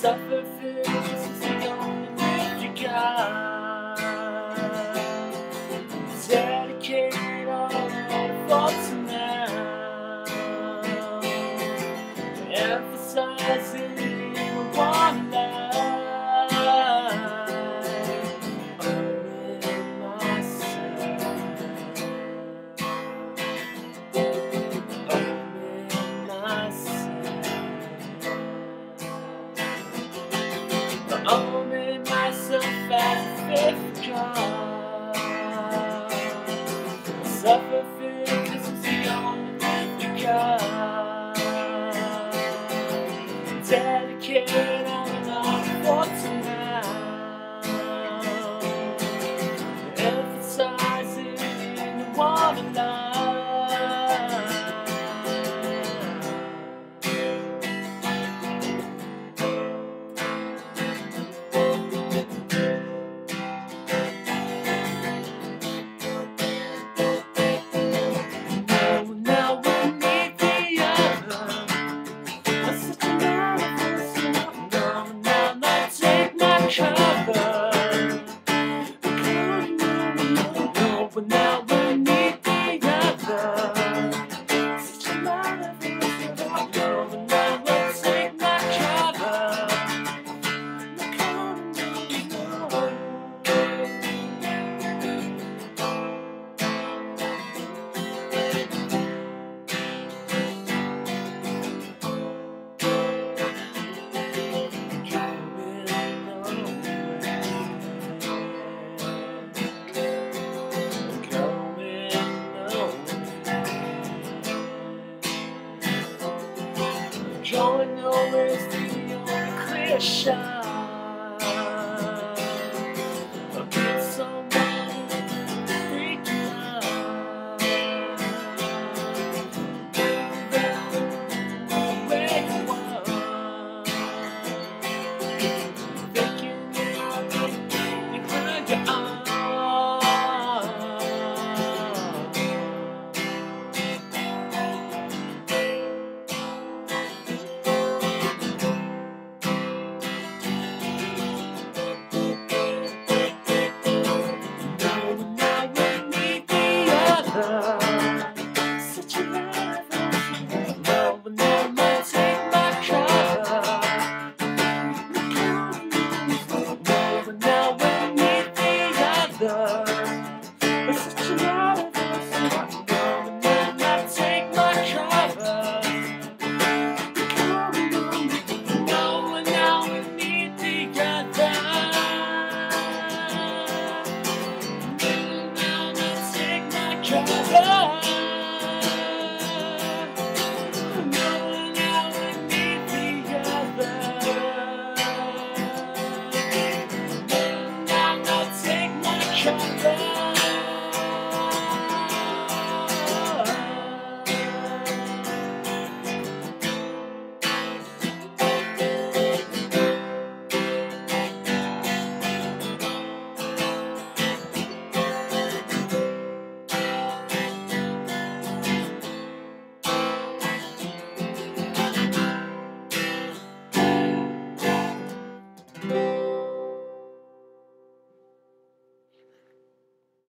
suffer fools you don't live your God. Dedicate all that withdraw. Dedicated on and on for tonight. Emphasizing in the one and drawing your words to your clear shot. 不要啊